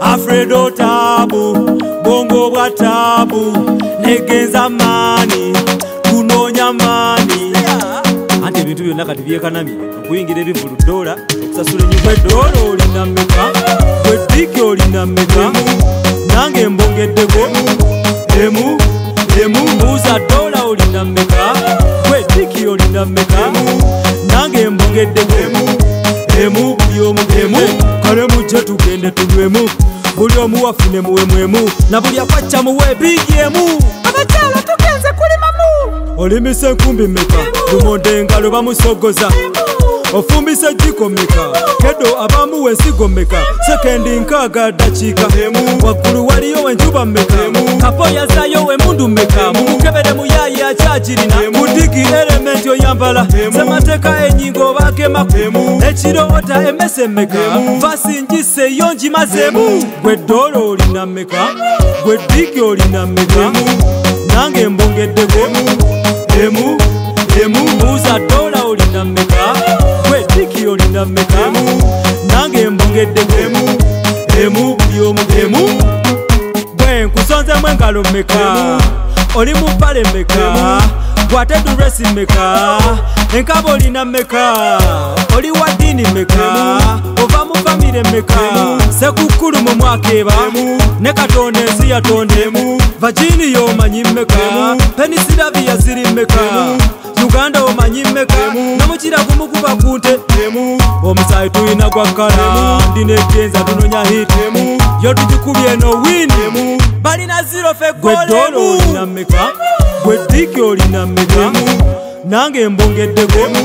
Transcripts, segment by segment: afredo tabu bongo bwa tabu negenza mani kunonya mani anti ebintu byonna kati byekanamye okuyingira ebivulu dola okusasula enyuma edola olinameka wetiki olinameka nange embongeddeko emu emu buuza dola olinameka wetiki olinameka nange embongeddeko omu wafune muwemwemu nabuli akwacca muwebigi emu abacala tugenze kulimamu olimisa enkumbi meka lumonde engalo bamusogoza ofumbisa ejikomeka kedo abamuwa ensigo meka sekendi nkaga dakiika waggulu waliyo wenjuba meka kapo yazayo wemundu meka mukebere muy ekyayi akyakirina mudikira elementi oyambala semateka enyingo obakemaku ekiro ota emese meka fasinjise yo njimazemu gwe dola olina meka gwe diki olina meka nange mbongeddegwemu emu emu buuza dola olina meka gwe diki olina meka nange mbongeddegwemu emu buli omugemu bwe nkusonzemu engalo meka emu. oli mumpale mmeka gwate duresi mmeka enkaba olina mmeka oli wadini mmeka ova mu famire mmeka sekukulu mu mwaka eba ne katonda ensi yatonda emu vagini yomanyi mmeka penisiraviya ziri mmeka uganda omanyi mmeka namukira gumukuba kunte omusayi tuyina gwakkala ndinekyenza tunonya hitemu yotujikubye nowini balina zero fegolemu olinameka gwe diki olinamekamu nange embongeddegemu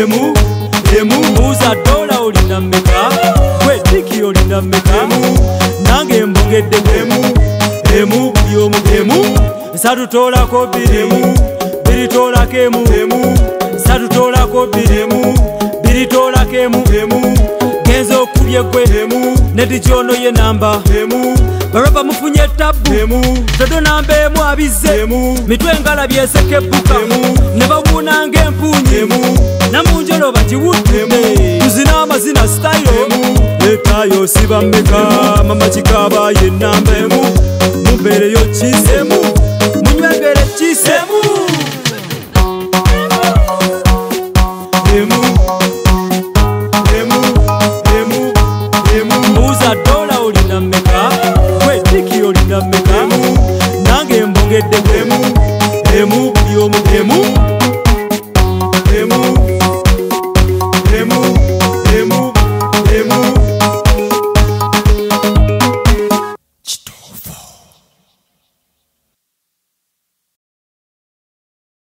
emu emu buuza dola olinameka gwe diki olinamekamu nange embongeddegemu emu buli omugemu satu tolako birimu biritolako emu emu satu tolako birimu biritolako emu genza okulyegwe emu nedikyono ye namba emu balaba mufunye etabu tedo nambeemu abize mitwe engala byeseka ebbuka ne babuunanga empuunyi namunjolo bagiwuddemu tuzina amazina sitayo etayo sibammeka mamakikaabayo ennamba emu mumbeereyo kizemu mudar.